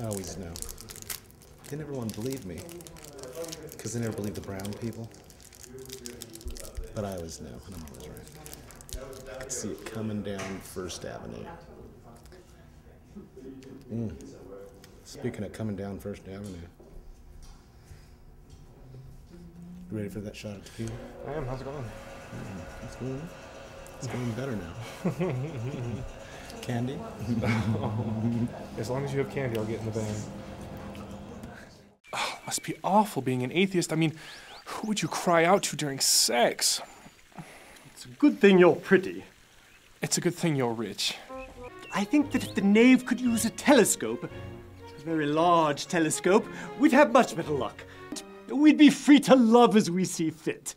I always know. They never want to believe me. Because they never believe the brown people. But I always know, and I'm always right. I can see it coming down First Avenue. Mm. Speaking of coming down First Avenue. You ready for that shot of tequila? I am. How's it going? It's going, it's going better now. Candy? As long as you have candy, I'll get in the van. Oh, must be awful being an atheist. I mean, who would you cry out to during sex? It's a good thing you're pretty. It's a good thing you're rich. I think that if the knave could use a telescope, a very large telescope, we'd have much better luck. We'd be free to love as we see fit.